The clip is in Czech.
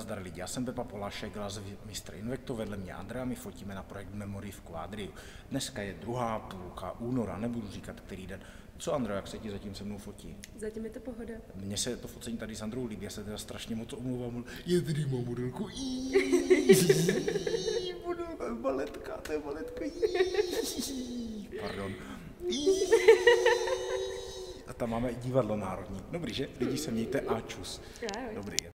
Zdar lidi, já jsem Pepa Polašek, Glass mistr Invektu, vedle mě Andrea, my fotíme na projekt Memory v Quadriu. Dneska je druhá půlka února, nebudu říkat který den. Co Andrea, jak se ti zatím se mnou fotí? Zatím je to pohoda. Mně se to focení tady s Androu líbí, já se teda strašně moc omlouvám. Je tady mám modelku. Modelka, baletka, to je baletka. Pardon. A tam máme i divadlo národní. Dobrý, že? Lidi se mějte a čus. Dobrý.